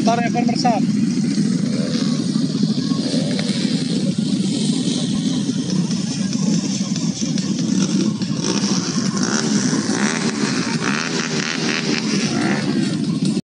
Ntar Evan meresap.